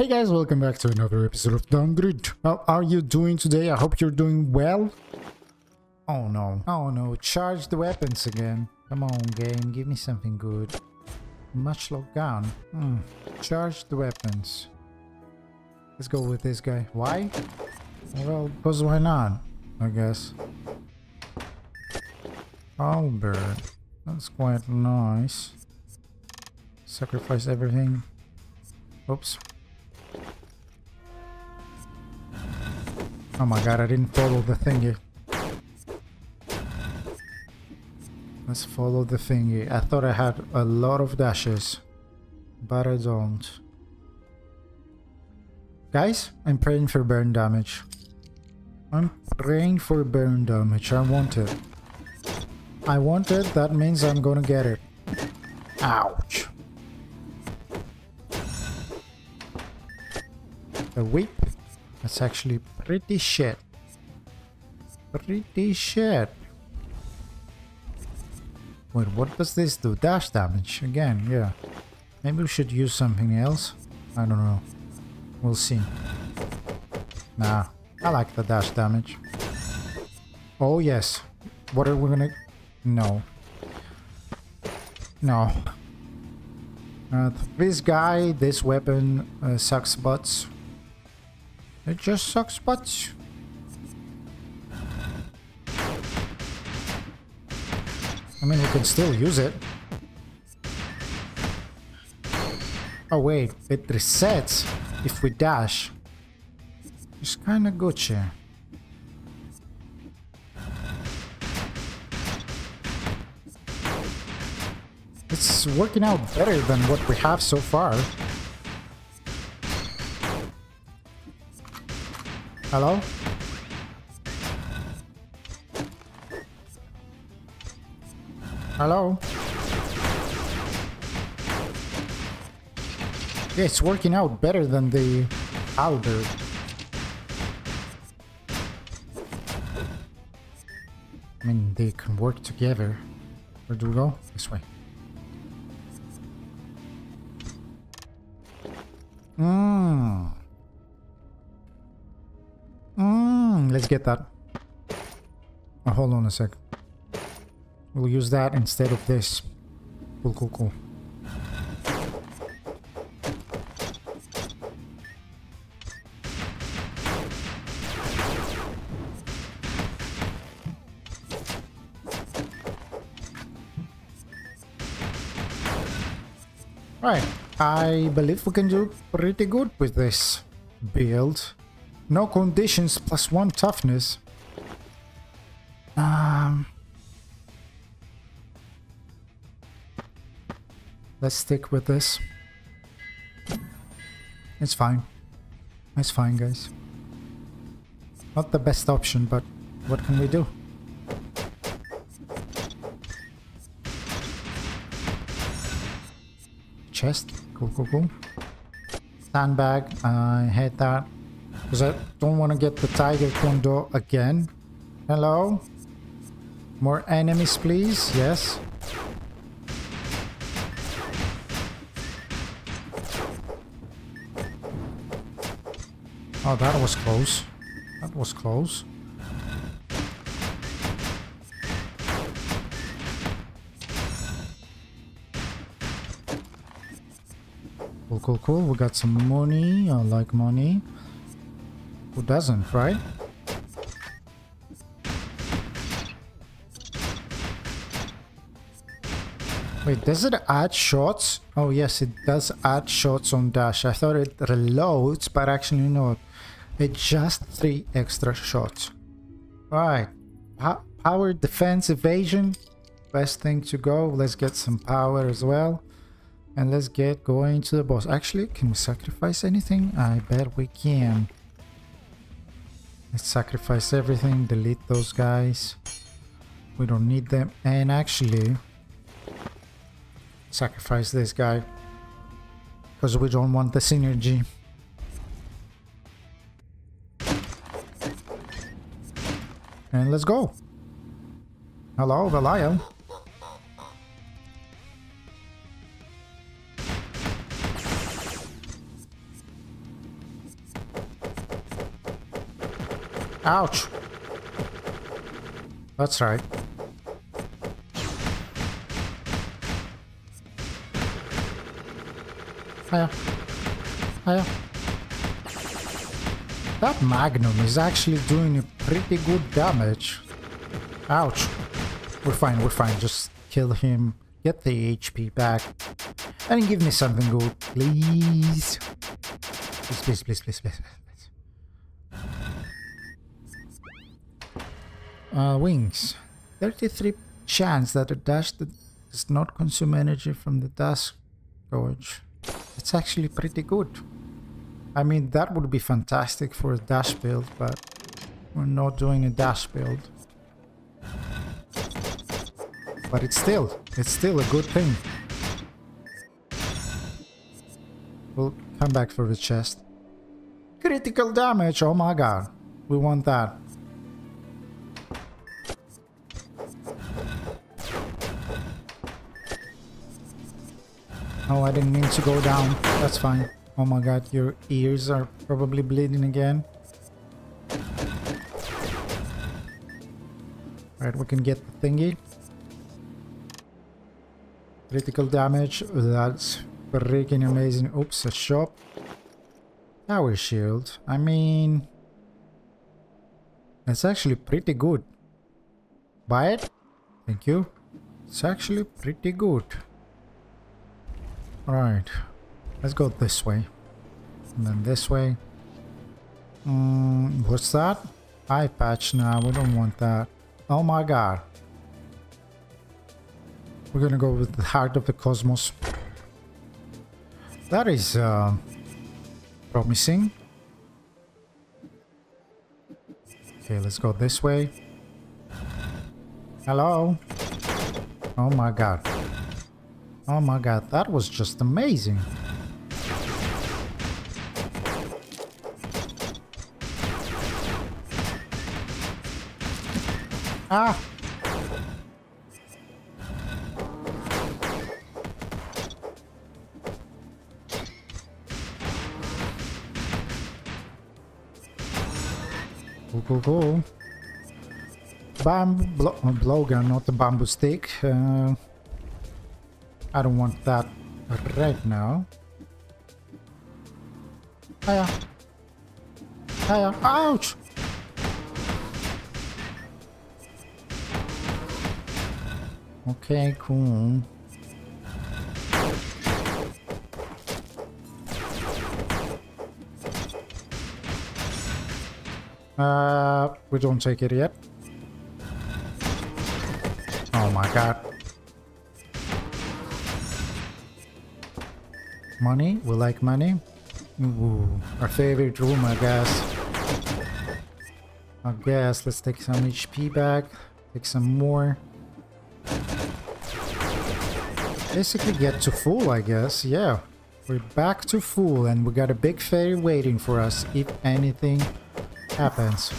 Hey guys, welcome back to another episode of Dungreed. How are you doing today? I hope you're doing well. Oh no, oh no, charge the weapons again. Come on game, give me something good. Much locked down. Hmm, charge the weapons. Let's go with this guy. Why? Well, because why not? I guess. Albert. That's quite nice. Sacrifice everything. Oops. Oh my god, I didn't follow the thingy. Let's follow the thingy. I thought I had a lot of dashes, but I don't. Guys, I'm praying for burn damage. I'm praying for burn damage. I want it. I want it, that means I'm gonna get it. Ouch. A? That's actually pretty shit. Pretty shit. Wait, what does this do? Dash damage. Again, yeah. Maybe we should use something else. I don't know. We'll see. Nah, I like the dash damage. Oh yes. What are we gonna... No. No. Uh, this guy, this weapon uh, sucks butts. It just sucks butts. I mean, we can still use it. Oh wait, it resets if we dash. It's kinda Gucci. It's working out better than what we have so far. Hello? Hello? Yeah, it's working out better than the Albert. I mean, they can work together. Where do we go? This way. Mmm. Let's get that. Oh, hold on a sec. We'll use that instead of this. Cool, cool, cool. Right, I believe we can do pretty good with this build. No conditions plus one toughness. Um, let's stick with this. It's fine. It's fine, guys. Not the best option, but what can we do? Chest. Cool, cool, cool. Sandbag. I hate that. Because I don't want to get the Tiger Condor again. Hello? More enemies, please. Yes. Oh, that was close. That was close. Cool, cool, cool. We got some money. I like money. Who doesn't, right? Wait, does it add shots? Oh yes, it does add shots on dash. I thought it reloads, but actually not. It's just three extra shots. Right. power, defense, evasion. Best thing to go. Let's get some power as well. And let's get going to the boss. Actually, can we sacrifice anything? I bet we can. Let's sacrifice everything, delete those guys. We don't need them. And actually, sacrifice this guy. Because we don't want the synergy. And let's go. Hello, Valio. Ouch! That's right. Hiya. Hiya. That Magnum is actually doing a pretty good damage. Ouch. We're fine, we're fine. Just kill him, get the HP back, and give me something good, please. Please, please, please, please, please. please. Uh, wings. 33 chance that a dash that does not consume energy from the dash gauge. It's actually pretty good. I mean, that would be fantastic for a dash build, but we're not doing a dash build. But it's still, it's still a good thing. We'll come back for the chest. Critical damage, oh my god. We want that. Oh, I didn't mean to go down. That's fine. Oh my god, your ears are probably bleeding again. Alright, we can get the thingy. Critical damage, that's freaking amazing. Oops, a shop. Tower shield. I mean... It's actually pretty good. Buy it? Thank you. It's actually pretty good. Alright. Let's go this way. And then this way. Mm, what's that? Eye patch now. We don't want that. Oh my god. We're gonna go with the heart of the cosmos. That is uh, promising. Okay, let's go this way. Hello? Oh my god. Oh my god, that was just amazing. Ah! Cool, cool, cool. Bamboo blo blowgun, not the bamboo stick. Uh, I don't want that right now. Hiya. Hiya. Ouch! Okay, cool. Uh, we don't take it yet. Oh my god. Money? We like money? Ooh, our favorite room, I guess. I guess. Let's take some HP back. Take some more. Basically get to full, I guess. Yeah. We're back to full and we got a big fairy waiting for us if anything happens.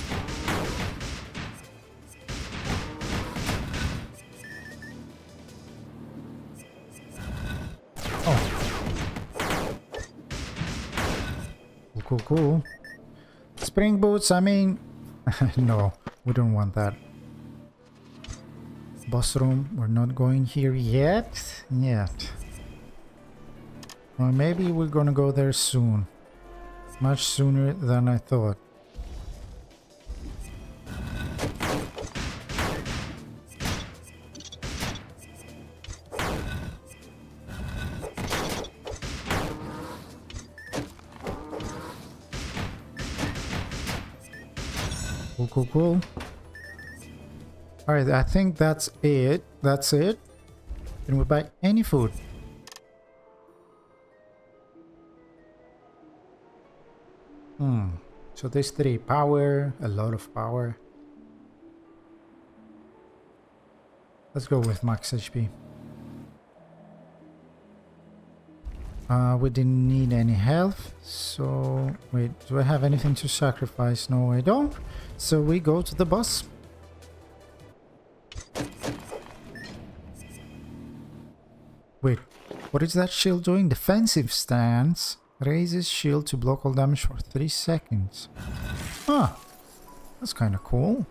Cool, cool. Spring boots, I mean... no, we don't want that. Boss room, we're not going here yet. Yet. Well, maybe we're gonna go there soon. Much sooner than I thought. Cool, cool. Alright, I think that's it. That's it. Can we buy any food? Hmm. So there's three. Power, a lot of power. Let's go with max HP. Uh, we didn't need any health, so... Wait, do I have anything to sacrifice? No, I don't. So we go to the boss. Wait, what is that shield doing? Defensive stance. Raises shield to block all damage for 3 seconds. Ah. That's kind of cool.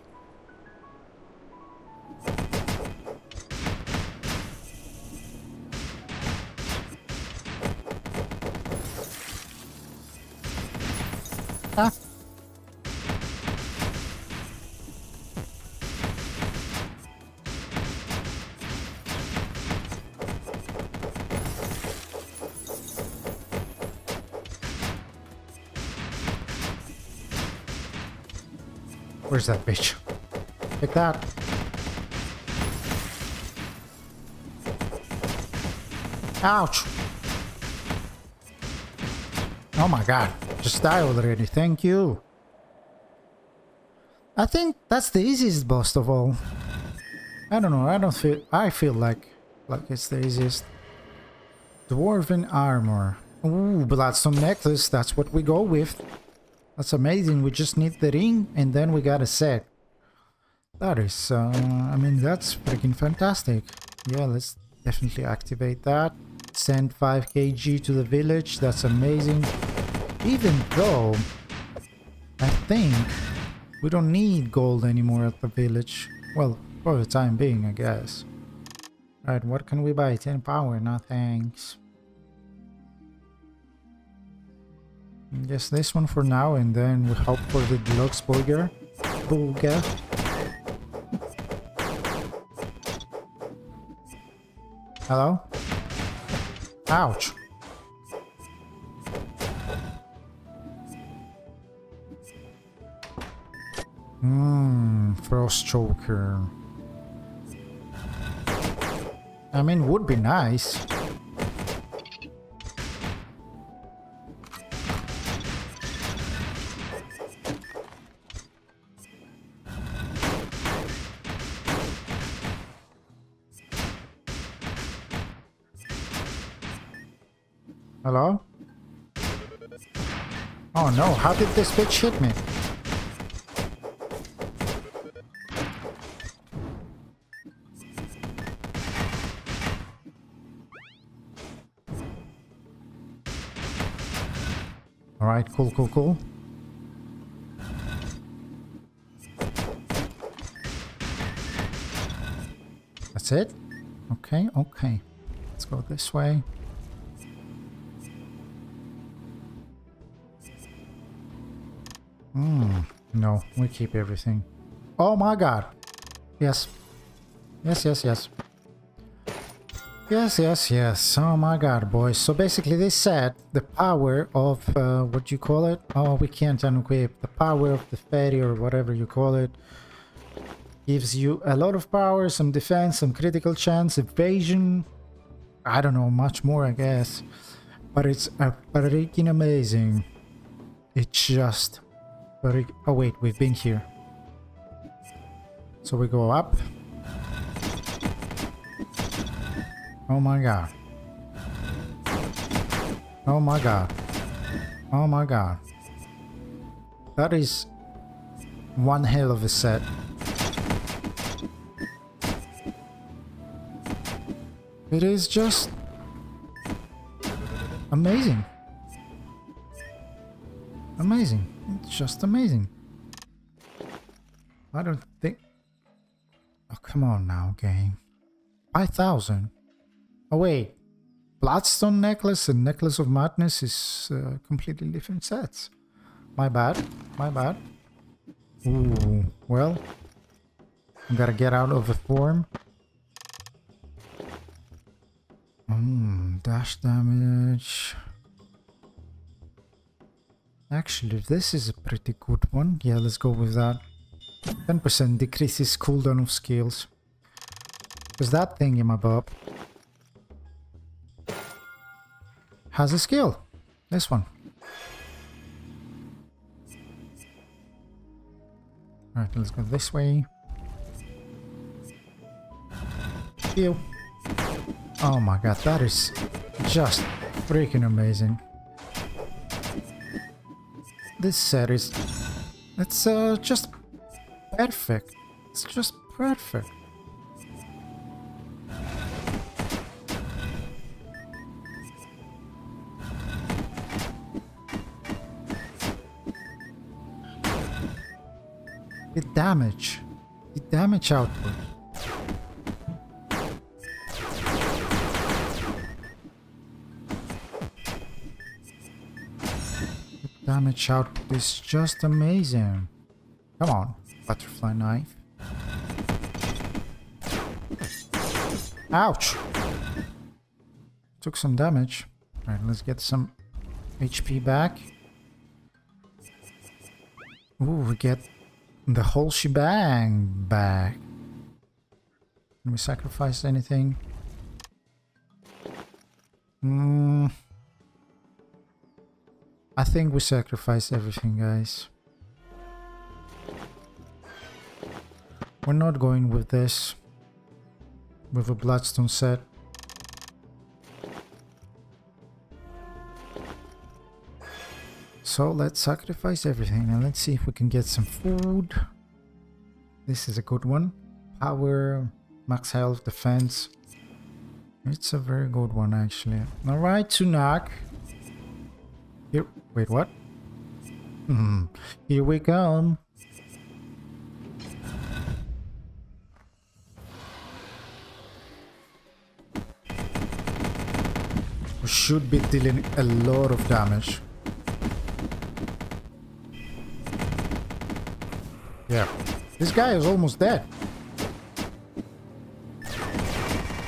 Where's that bitch? Take that. Ouch! Oh my god. Just die already. Thank you. I think that's the easiest boss of all. I don't know. I don't feel... I feel like... Like it's the easiest. Dwarven armor. Ooh, Bloodstone necklace. That's what we go with. That's amazing. We just need the ring and then we got a set. That is... Uh, I mean, that's freaking fantastic. Yeah, let's definitely activate that. Send 5 kg to the village. That's amazing. Even though I think we don't need gold anymore at the village. Well, for the time being, I guess. Right, what can we buy? 10 power, no thanks. Just this one for now, and then we hope for the deluxe burger. Burger. Hello? Ouch. Mmm, frost choker. I mean, would be nice. Oh no, how did this bitch hit me? Alright, cool, cool, cool. That's it? Okay, okay. Let's go this way. No, we keep everything. Oh my god. Yes. Yes, yes, yes. Yes, yes, yes. Oh my god, boys. So basically they said the power of, uh, what do you call it? Oh, we can't unequip. The power of the fairy or whatever you call it gives you a lot of power, some defense, some critical chance, evasion. I don't know, much more, I guess. But it's freaking amazing. It's just Oh wait, we've been here. So we go up. Oh my god. Oh my god. Oh my god. That is one hell of a set. It is just amazing. Amazing. Just amazing. I don't think... Oh, come on now, game. 5,000? Oh, wait. Bloodstone necklace and necklace of madness is uh, completely different sets. My bad. My bad. Ooh, well. I gotta get out of the form. Mmm, dash damage. Actually, this is a pretty good one. Yeah, let's go with that. 10% decreases cooldown of skills. Because that thing in my bob has a skill. This one. Alright, let's go this way. Heal. Oh my god, that is just freaking amazing this set is... It's uh, just perfect. It's just perfect. The damage. The damage output. Damage output is just amazing. Come on, butterfly knife. Ouch! Took some damage. Alright, let's get some HP back. Ooh, we get the whole shebang back. Can we sacrifice anything? Hmm. I think we sacrificed everything, guys. We're not going with this. With a Bloodstone set. So let's sacrifice everything and let's see if we can get some food. This is a good one. Power, max health, defense. It's a very good one actually. Alright, Tunak. Here, wait, what? Hmm. Here we come. We should be dealing a lot of damage. Yeah. This guy is almost dead.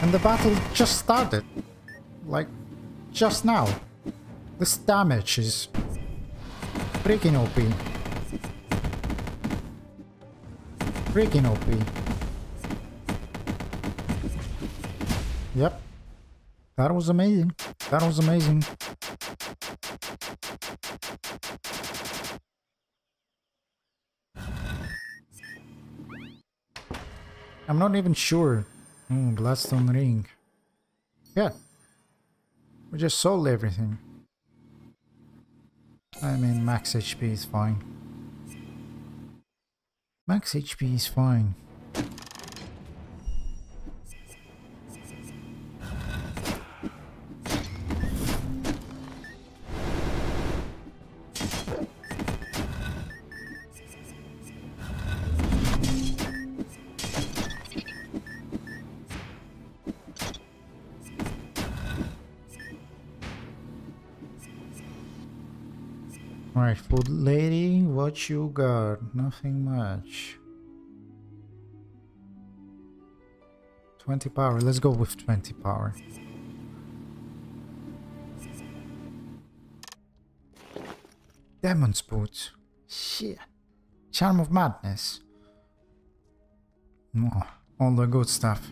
And the battle just started. Like, just now. This damage is freaking OP. Freaking OP. Yep. That was amazing. That was amazing. I'm not even sure. Hmm, oh, Bloodstone Ring. Yeah. We just sold everything. I mean, max HP is fine. Max HP is fine. What you got? Nothing much. 20 power, let's go with 20 power. Demon's boots. Shit. Charm of madness. Oh, all the good stuff.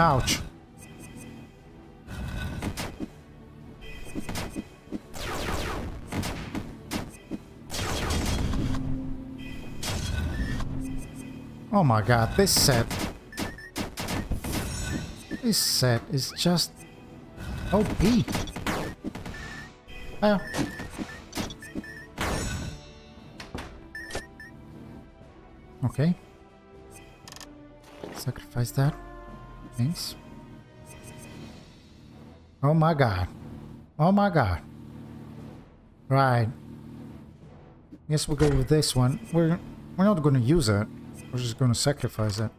Ouch. Oh my god, this set. This set is just OP. Oh. Okay. Sacrifice that. Thanks. Oh my god. Oh my god. Right. Guess we'll go with this one. We're we're not gonna use it. We're just gonna sacrifice it.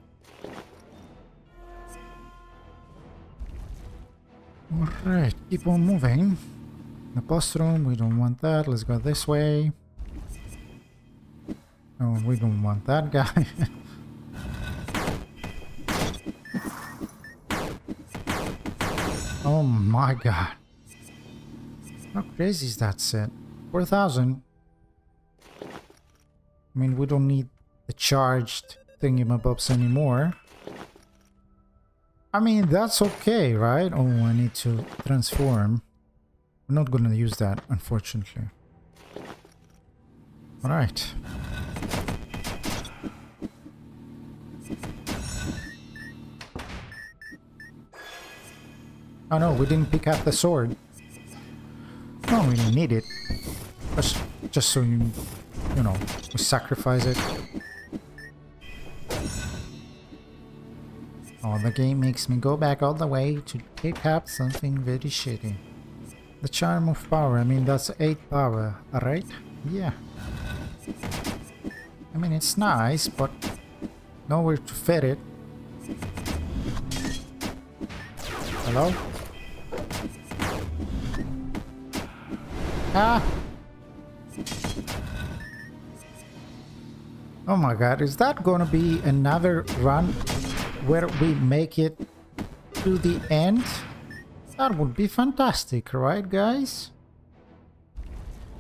Alright, keep on moving. The boss room, we don't want that. Let's go this way. Oh, we don't want that guy. oh my god. How crazy is that set? 4,000. I mean, we don't need the charged thingamabobs anymore. I mean, that's okay, right? Oh, I need to transform. We're not gonna use that, unfortunately. Alright. Oh no, we didn't pick up the sword. No, we didn't need it. Just, just so you, you know, we sacrifice it. Oh, the game makes me go back all the way to pick up something very shitty. The charm of power, I mean that's 8 power, right? Yeah. I mean it's nice, but nowhere to fit it. Hello? Oh my god, is that gonna be another run where we make it to the end? That would be fantastic, right guys?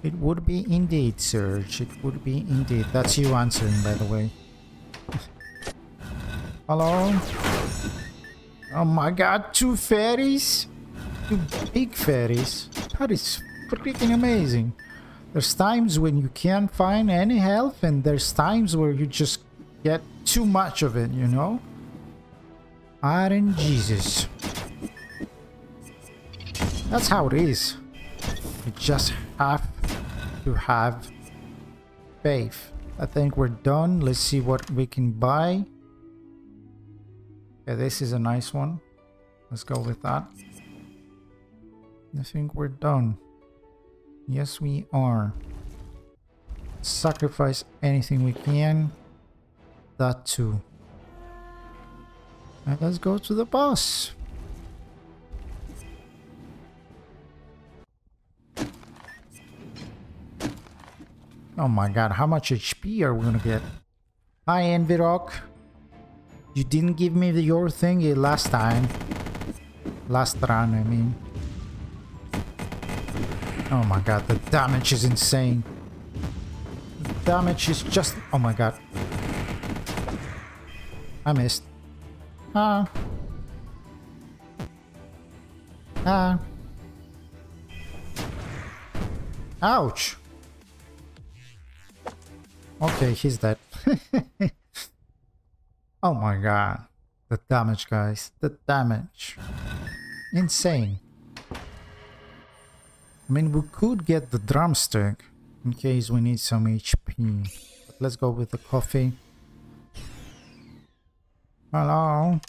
It would be indeed, Serge. It would be indeed. That's you answering, by the way. Hello? Oh my god, two fairies? Two big fairies? That is freaking amazing. There's times when you can't find any health and there's times where you just get too much of it, you know? Iron Jesus. That's how it is. You just have to have faith. I think we're done. Let's see what we can buy. Yeah, this is a nice one. Let's go with that. I think we're done. Yes, we are. Sacrifice anything we can. That too. And let's go to the boss. Oh my god, how much HP are we gonna get? Hi, Envirok. You didn't give me the, your thingy eh, last time. Last run, I mean. Oh my god, the damage is insane. The damage is just... Oh my god. I missed. Ah. Ah. Ouch. Okay, he's dead. oh my god. The damage, guys. The damage. Insane. I mean, we could get the drumstick in case we need some HP. But let's go with the coffee. Hello?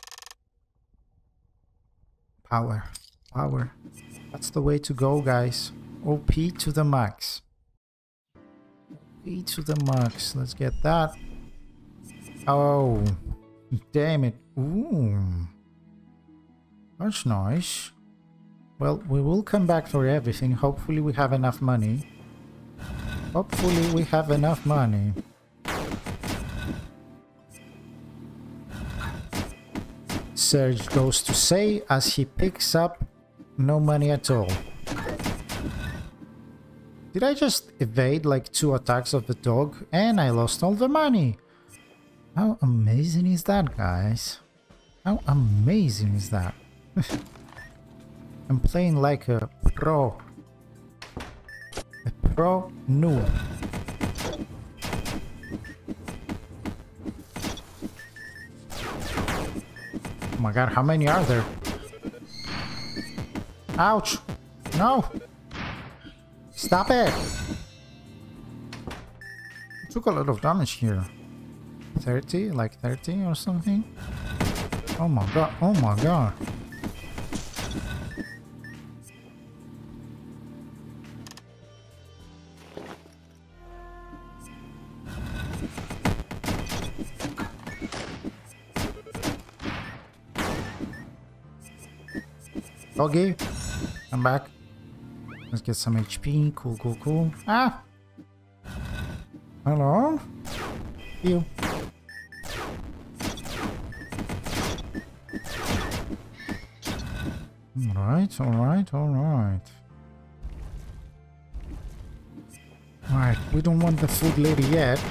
Power. Power. That's the way to go, guys. OP to the max. OP to the max. Let's get that. Oh. Damn it. Ooh. That's nice. Well, we will come back for everything. Hopefully we have enough money. Hopefully we have enough money. Serge goes to say as he picks up no money at all. Did I just evade like two attacks of the dog and I lost all the money? How amazing is that, guys? How amazing is that? I'm playing like a pro. A pro noob. Oh my god, how many are there? Ouch! No! Stop it! I took a lot of damage here. 30? Like 30 or something? Oh my god, oh my god. Doggy, come back. Let's get some HP. Cool, cool, cool. Ah! Hello? You. Alright, alright, alright. Alright, we don't want the food lady yet.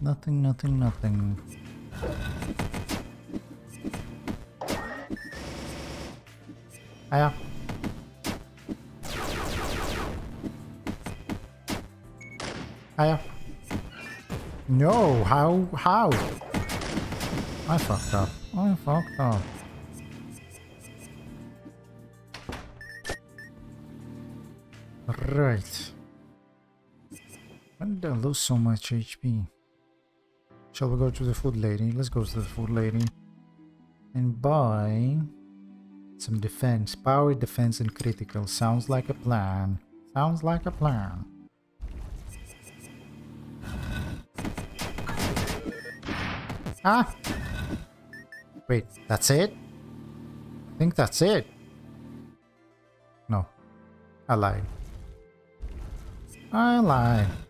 Nothing, nothing, nothing. Hiya. Hiya. No, how, how? I fucked up. I fucked up. Right. When did I lose so much HP? Shall we go to the food lady? Let's go to the food lady. And buy some defense. Power, defense, and critical. Sounds like a plan. Sounds like a plan. Ah! Wait, that's it? I think that's it. No. I lied. I lied.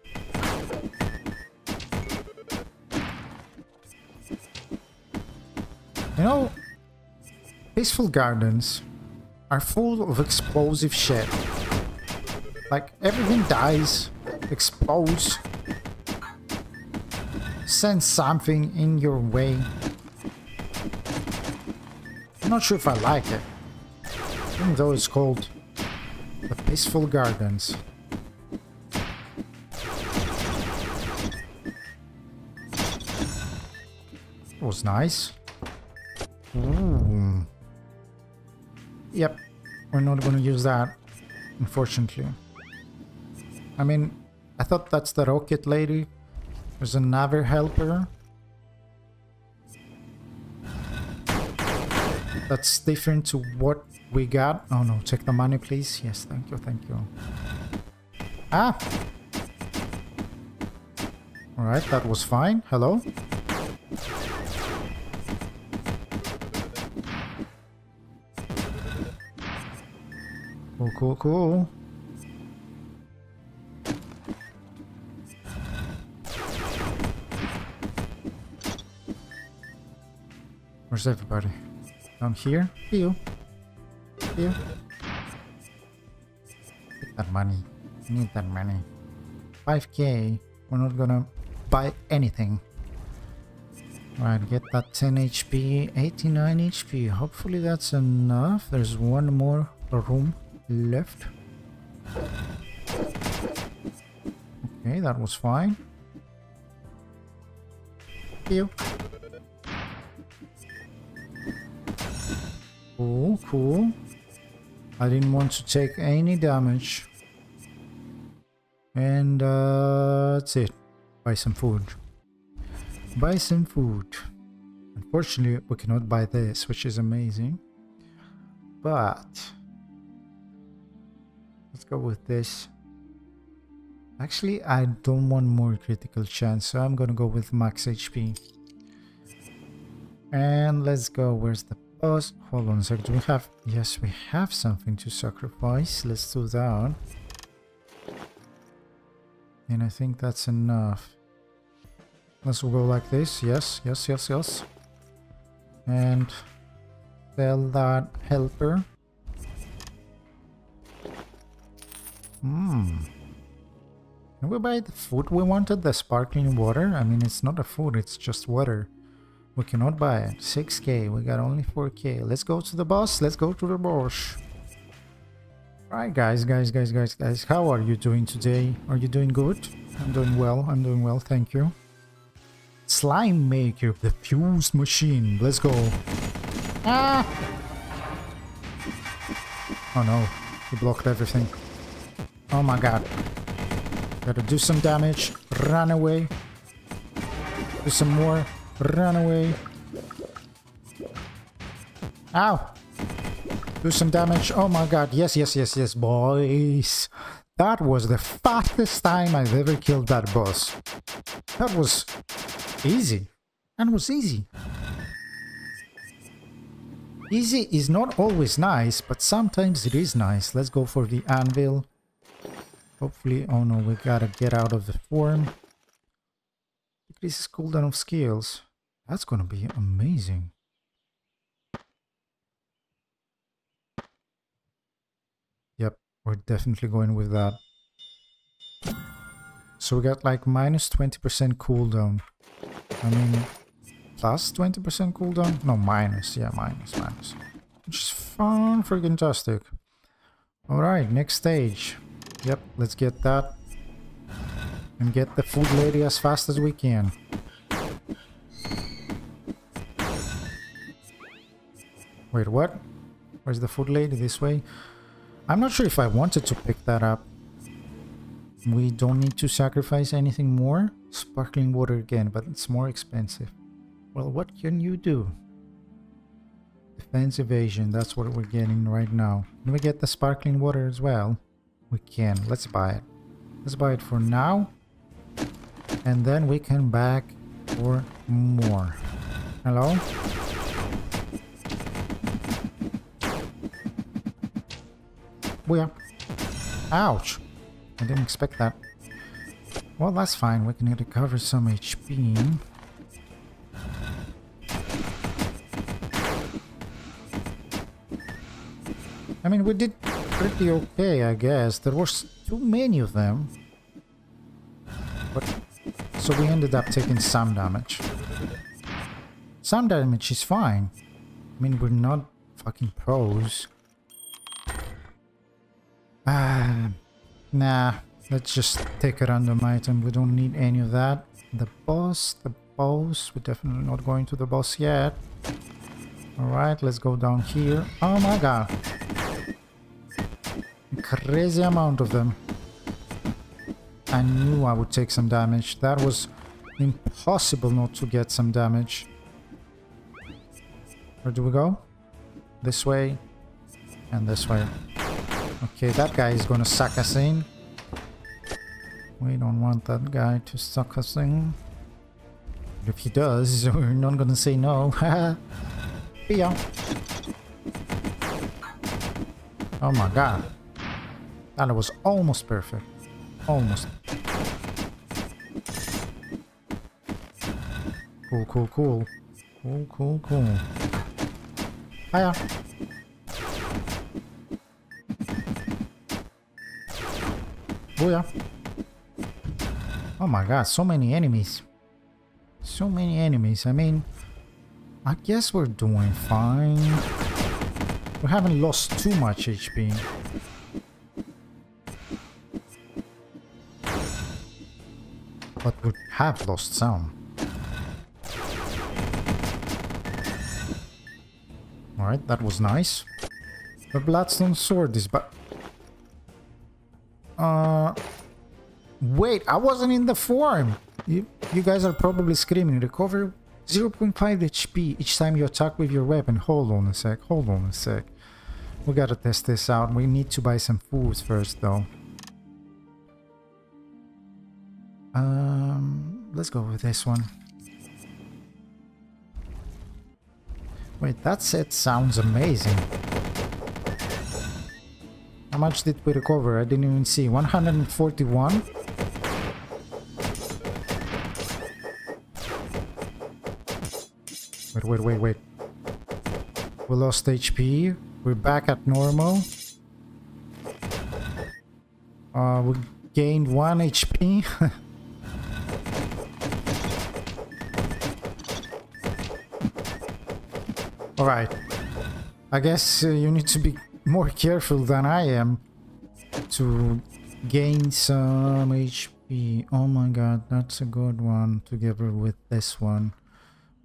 Know, Peaceful Gardens are full of explosive shit. Like, everything dies, explodes, sends something in your way. I'm not sure if I like it. Even though it's called the Peaceful Gardens. It was nice. Ooh. Yep, we're not gonna use that, unfortunately. I mean, I thought that's the rocket lady. There's another helper. That's different to what we got. Oh no, check the money please. Yes, thank you, thank you. Ah! Alright, that was fine. Hello? Cool, cool, cool. Where's everybody? Down here? You. You. Take that money. Need that money. 5k. We're not gonna buy anything. Right, get that 10 HP, 89 HP. Hopefully that's enough. There's one more room left. Okay, that was fine. You. Cool, cool. I didn't want to take any damage. And uh, that's it. Buy some food. Buy some food. Unfortunately, we cannot buy this, which is amazing. But go with this. Actually, I don't want more critical chance, so I'm gonna go with max HP. And let's go. Where's the boss? Hold on a sec. Do we have... Yes, we have something to sacrifice. Let's do that. And I think that's enough. Let's go like this. Yes, yes, yes, yes. And sell that helper. Hmm. Can we buy the food we wanted? The sparkling water? I mean, it's not a food, it's just water. We cannot buy it. 6k, we got only 4k. Let's go to the boss, let's go to the boss. Right, guys, guys, guys, guys, guys. How are you doing today? Are you doing good? I'm doing well, I'm doing well, thank you. Slime Maker, the fused machine. Let's go. Ah! Oh no, he blocked everything. Oh my god. Gotta do some damage. Run away. Do some more. Run away. Ow! Do some damage. Oh my god. Yes, yes, yes, yes, boys. That was the fastest time I've ever killed that boss. That was easy. And was easy. Easy is not always nice, but sometimes it is nice. Let's go for the anvil. Hopefully, oh no, we gotta get out of the form. Decreases cooldown of skills. That's gonna be amazing. Yep, we're definitely going with that. So we got like minus 20% cooldown. I mean, plus 20% cooldown? No, minus. Yeah, minus, minus. Which is fun, freaking tastic. Alright, next stage. Yep, let's get that. And get the food lady as fast as we can. Wait, what? Where's the food lady? This way? I'm not sure if I wanted to pick that up. we don't need to sacrifice anything more. Sparkling water again, but it's more expensive. Well, what can you do? Defense evasion, that's what we're getting right now. Can we get the sparkling water as well? We can. Let's buy it. Let's buy it for now. And then we can back for more. Hello? Oh, Booyah. Ouch. I didn't expect that. Well, that's fine. We can recover some HP. I mean, we did pretty okay, I guess. There was too many of them. But so we ended up taking some damage. Some damage is fine. I mean, we're not fucking pros. Ah, nah. Let's just take a random item. We don't need any of that. The boss, the boss. We're definitely not going to the boss yet. Alright, let's go down here. Oh my god. Crazy amount of them. I knew I would take some damage. That was impossible not to get some damage. Where do we go? This way and this way. Okay, that guy is gonna suck us in. We don't want that guy to suck us in. If he does, we're not gonna say no. ya. Oh my god. That was almost perfect. Almost. Cool, cool, cool. Cool, cool, cool. Hiya. Booyah. Oh my god, so many enemies. So many enemies. I mean, I guess we're doing fine. We haven't lost too much HP. But we have lost some. Alright, that was nice. The Bloodstone Sword is but uh, wait, I wasn't in the form. You, you guys are probably screaming. Recover 0.5 HP each time you attack with your weapon. Hold on a sec. Hold on a sec. We gotta test this out. We need to buy some food first, though. Um, let's go with this one. Wait, that set sounds amazing. How much did we recover? I didn't even see. 141? Wait, wait, wait, wait. We lost HP. We're back at normal. Uh, we gained 1 HP. Alright. I guess uh, you need to be more careful than I am to gain some HP. Oh my god, that's a good one together with this one.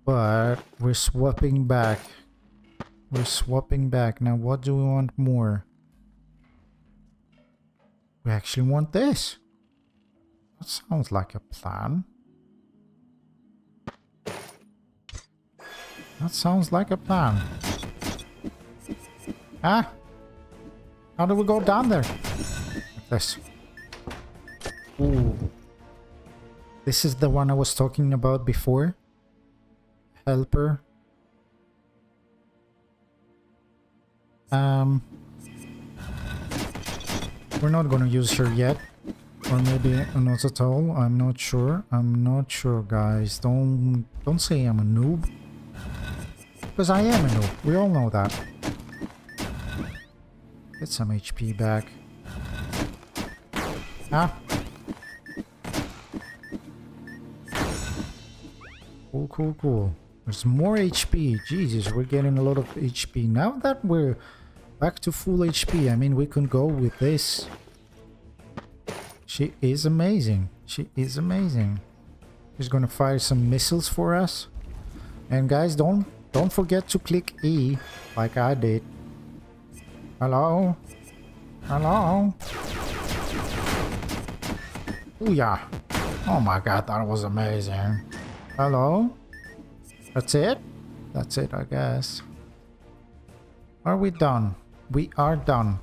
But we're swapping back. We're swapping back. Now what do we want more? We actually want this. That sounds like a plan. That sounds like a plan. Ah! How do we go down there? Like this. Ooh. This is the one I was talking about before. Helper. Um, we're not gonna use her yet. Or maybe not at all. I'm not sure. I'm not sure, guys. Don't don't say I'm a noob. Because I am a noob. We all know that. Get some HP back. Ah. Cool, cool, cool. There's more HP. Jesus, we're getting a lot of HP. Now that we're back to full HP, I mean, we can go with this. She is amazing. She is amazing. She's gonna fire some missiles for us. And guys, don't don't forget to click E like I did. Hello? Hello? Oh yeah. Oh my god, that was amazing. Hello? That's it? That's it, I guess. Are we done? We are done.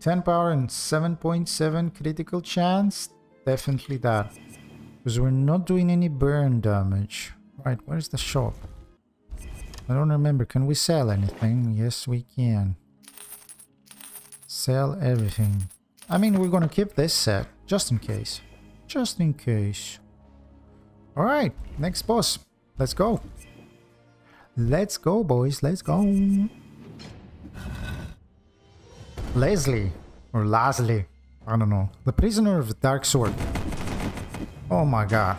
Ten power and seven point seven critical chance. Definitely that, because we're not doing any burn damage. Right, where's the shop? I don't remember. Can we sell anything? Yes, we can. Sell everything. I mean, we're gonna keep this set, just in case. Just in case. Alright, next boss. Let's go. Let's go, boys. Let's go. Leslie. Or Lasley. I don't know. The prisoner of the dark sword. Oh my god.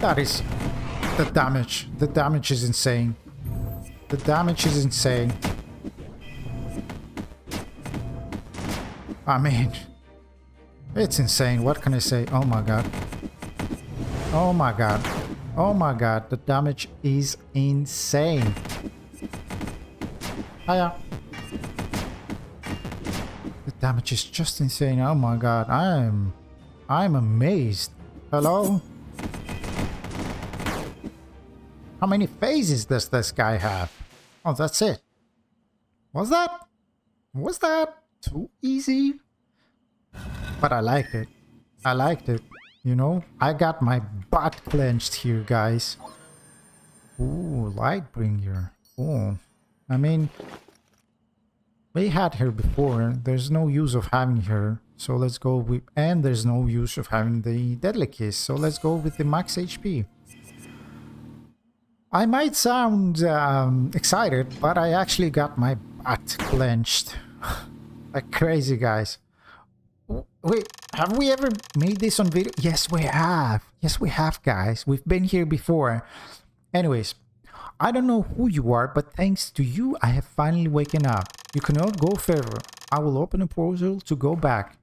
That is... The damage. The damage is insane. The damage is insane. I mean... It's insane. What can I say? Oh my god. Oh my god. Oh my god. The damage is insane. Hiya. The damage is just insane. Oh my god. I am... I'm amazed. Hello? How many phases does this guy have? Oh, that's it. Was that? Was that too easy? But I liked it. I liked it. You know, I got my butt clenched here, guys. Ooh, Lightbringer. Oh, I mean, we had her before. There's no use of having her. So let's go with... And there's no use of having the Deadly Kiss. So let's go with the max HP. I might sound um, excited, but I actually got my butt clenched. like crazy, guys. Wait, have we ever made this on video? Yes, we have. Yes, we have, guys. We've been here before. Anyways, I don't know who you are, but thanks to you, I have finally waken up. You cannot go further. I will open a portal to go back.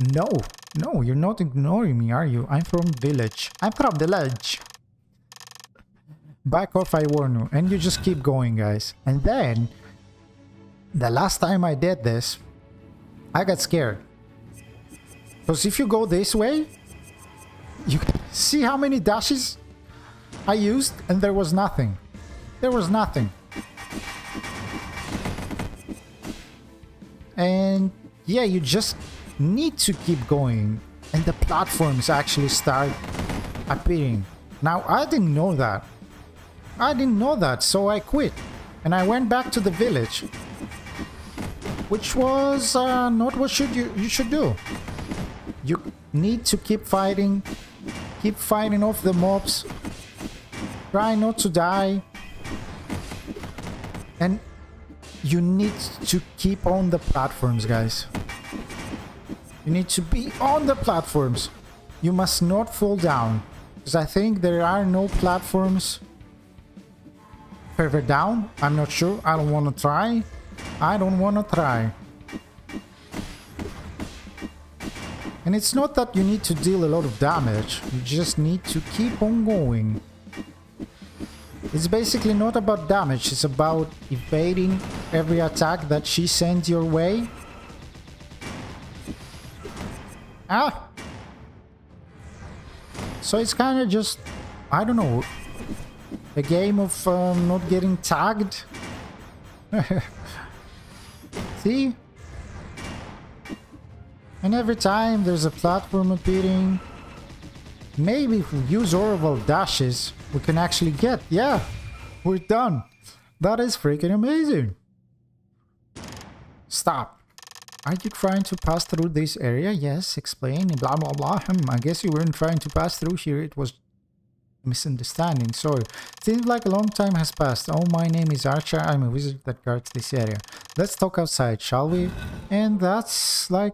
No, no, you're not ignoring me, are you? I'm from village. I'm from the ledge. Back off, I warn you. And you just keep going, guys. And then, the last time I did this, I got scared. Because if you go this way, you see how many dashes I used and there was nothing. There was nothing. And yeah, you just need to keep going and the platforms actually start appearing. Now, I didn't know that. I didn't know that, so I quit. And I went back to the village. Which was uh, not what should you, you should do. You need to keep fighting. Keep fighting off the mobs. Try not to die. And you need to keep on the platforms, guys. You need to be on the platforms. You must not fall down. Because I think there are no platforms further down. I'm not sure. I don't want to try. I don't want to try. And it's not that you need to deal a lot of damage, you just need to keep on going. It's basically not about damage, it's about evading every attack that she sends your way. Ah! So it's kind of just, I don't know, a game of um, not getting tagged. See? And every time there's a platform appearing, maybe if we use Orval dashes, we can actually get, yeah, we're done. That is freaking amazing. Stop. Are you trying to pass through this area? Yes, explain, blah blah blah. Hmm, I guess you weren't trying to pass through here, it was misunderstanding. Sorry. Seems like a long time has passed. Oh, my name is Archer. I'm a wizard that guards this area. Let's talk outside, shall we? And that's like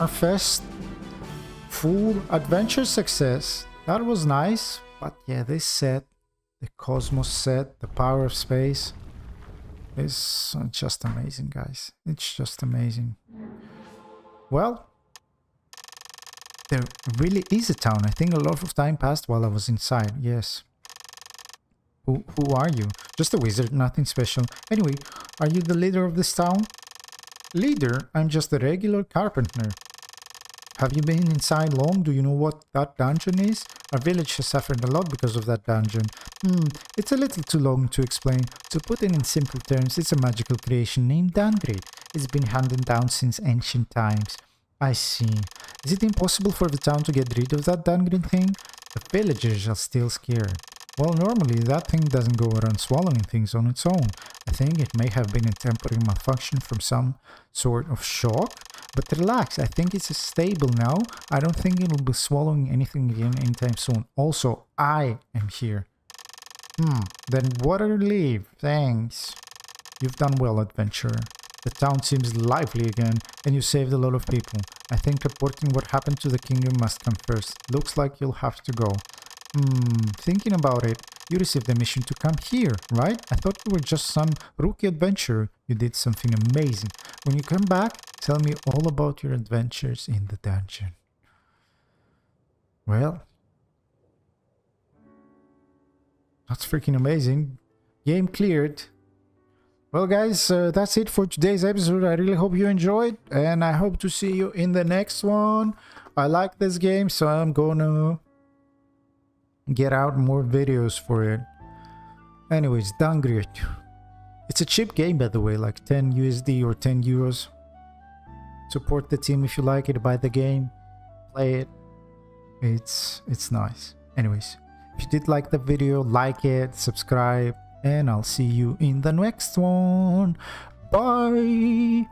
our first full adventure success. That was nice, but yeah, this set, the Cosmos set, the power of space, is just amazing, guys. It's just amazing. Well, there really is a town. I think a lot of time passed while I was inside. Yes. Who, who are you? Just a wizard, nothing special. Anyway, are you the leader of this town? Leader, I'm just a regular carpenter. Have you been inside long? Do you know what that dungeon is? Our village has suffered a lot because of that dungeon. Hmm, it's a little too long to explain. To put it in simple terms, it's a magical creation named Dungreed. It's been handed down since ancient times. I see. Is it impossible for the town to get rid of that Dungreed thing? The villagers are still scared. Well, normally that thing doesn't go around swallowing things on its own. I think it may have been a temporary malfunction from some sort of shock. But relax, I think it's stable now. I don't think it'll be swallowing anything again anytime soon. Also, I am here. Hmm, then what water leave. Thanks. You've done well, adventurer. The town seems lively again, and you saved a lot of people. I think reporting what happened to the kingdom must come first. Looks like you'll have to go. Hmm, thinking about it, you received a mission to come here, right? I thought you were just some rookie adventurer. You did something amazing. When you come back, tell me all about your adventures in the dungeon. Well, that's freaking amazing. Game cleared. Well, guys, uh, that's it for today's episode. I really hope you enjoyed, and I hope to see you in the next one. I like this game, so I'm gonna get out more videos for it. Anyways, Dungreed. It's a cheap game, by the way, like 10 USD or 10 euros. Support the team if you like it, buy the game, play it. It's it's nice. Anyways, if you did like the video, like it, subscribe, and I'll see you in the next one. Bye!